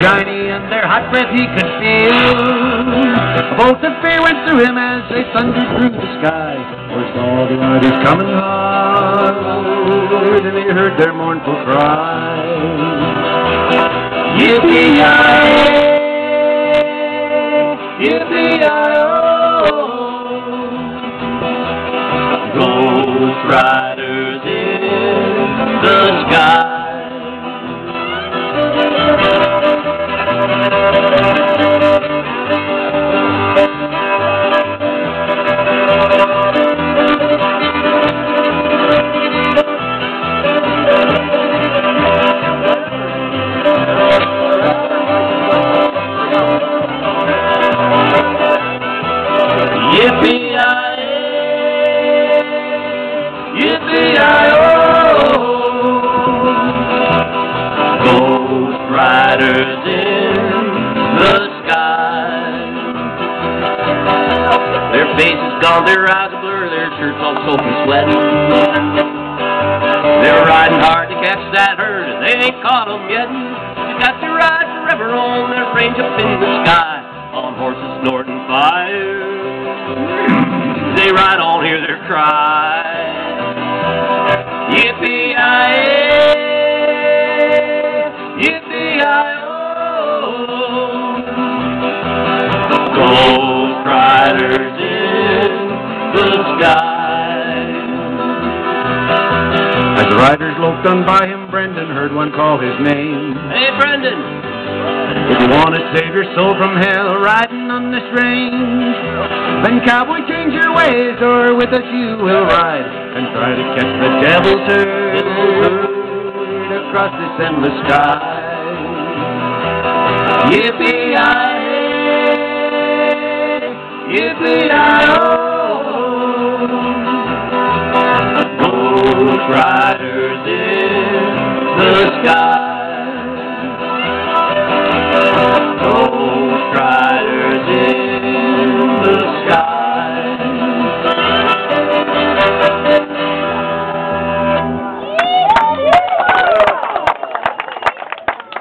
shiny and their hot breath he could feel. A bolt of fear went through him as they thundered through the sky. For saw the riders coming hard, and he heard their mournful cry. Yippee-yi-yay, yippee-yi-oh. Ghost riders in the sky. Their faces gone, their eyes blur, their shirts all soaking sweating. They're riding hard to catch that herd, and they ain't caught 'em yet. You got to ride forever on their range up in the sky, on horses snorting fire. They ride on, hear their cry. Yippee-yi-yay, Ghost riders in the sky. As the riders loped on by him, Brendan heard one call his name. Hey, Brendan. If you want to save your soul from hell riding on this range, then cowboy change your ways, or with us you will ride and try to catch the devil's herd across this endless sky. Yippee-yi-yay, yippee-yi-oh.